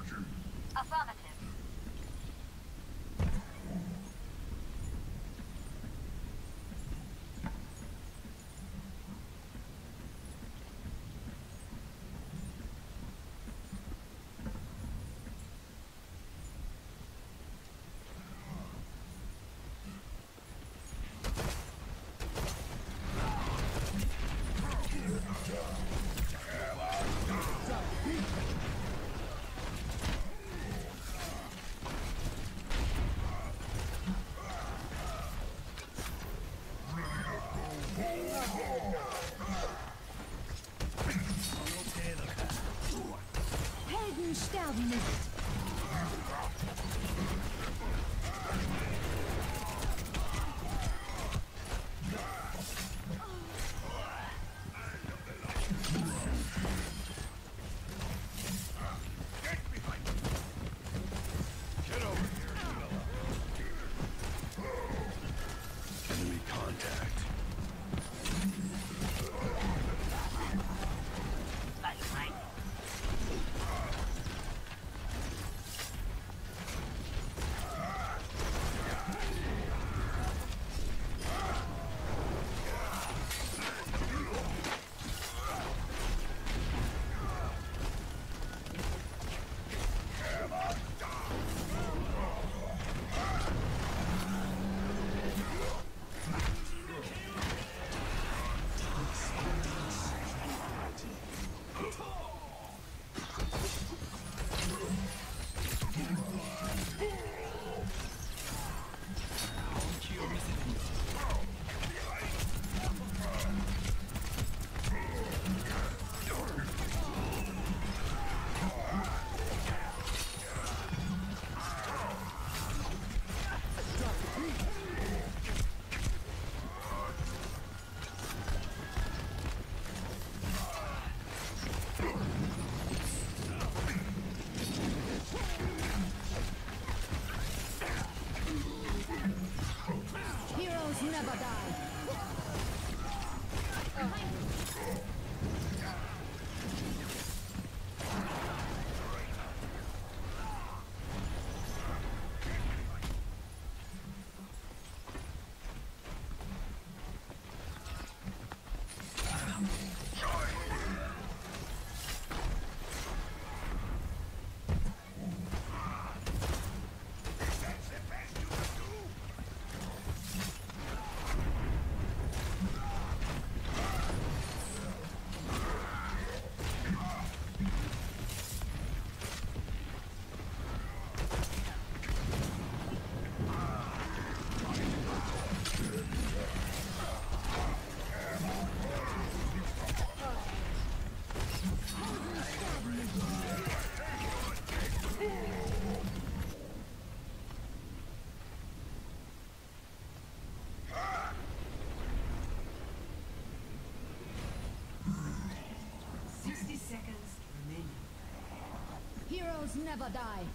ultimate Never die.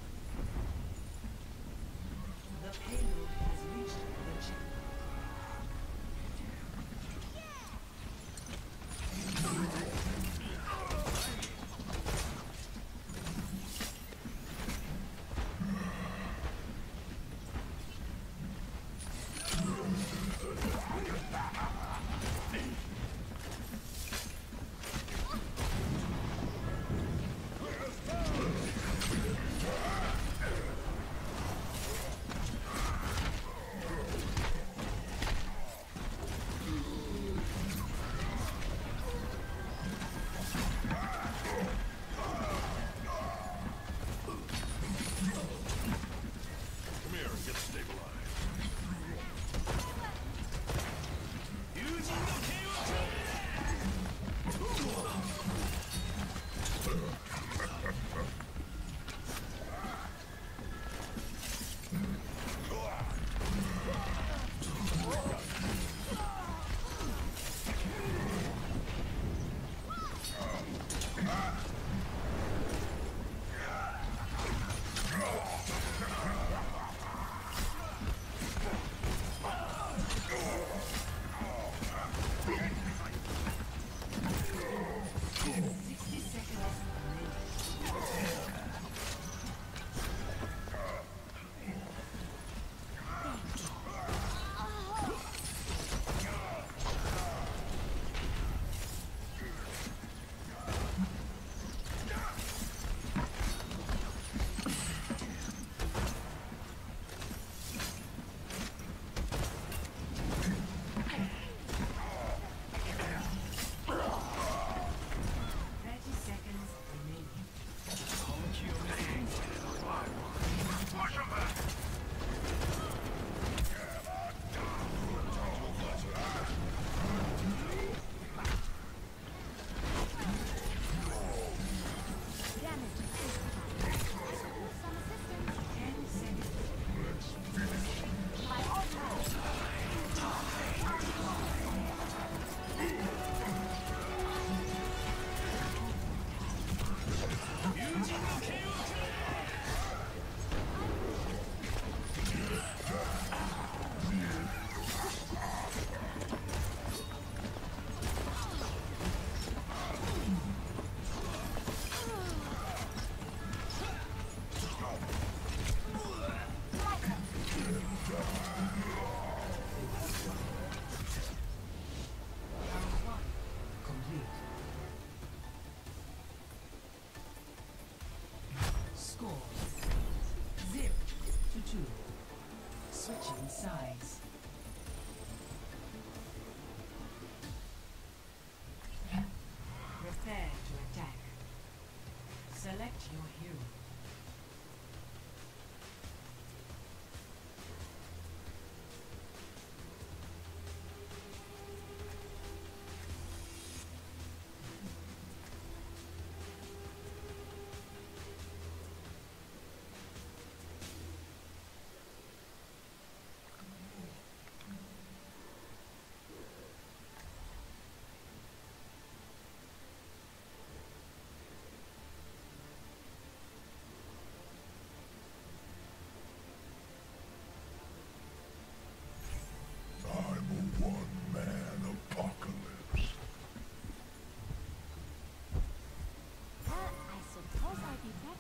Sides.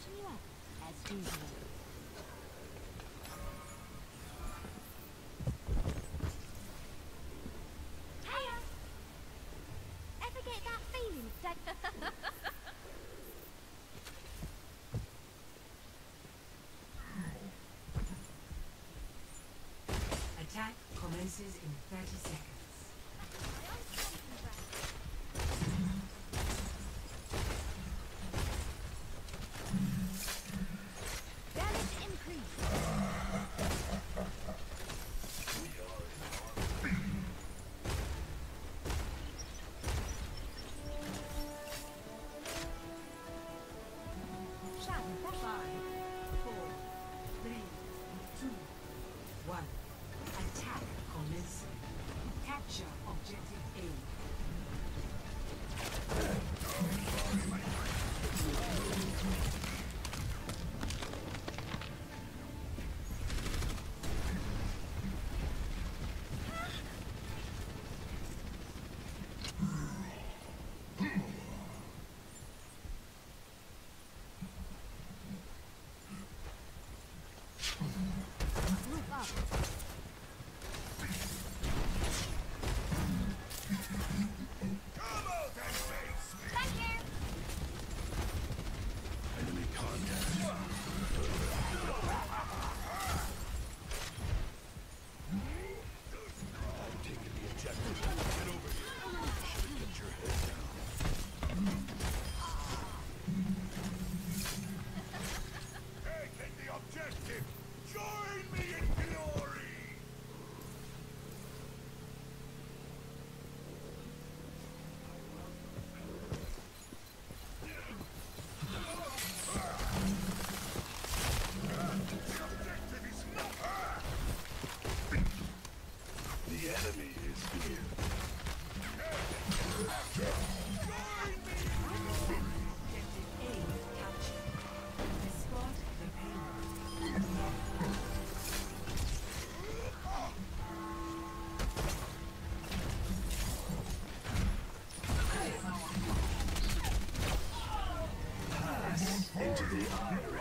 catching you up, as usual. Hiya! Ever get that feeling, Attack commences in 30 seconds.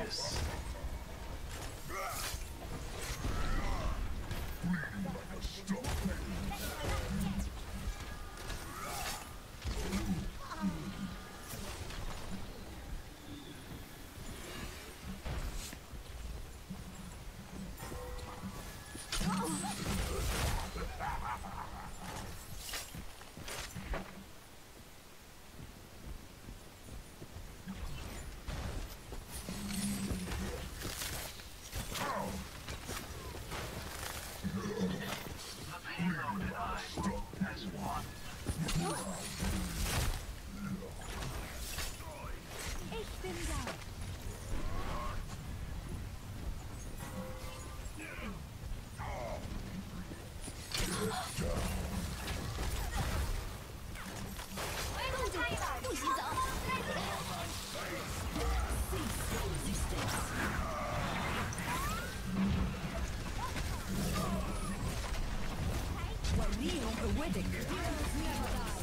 Yes. Medic. Heroes never die.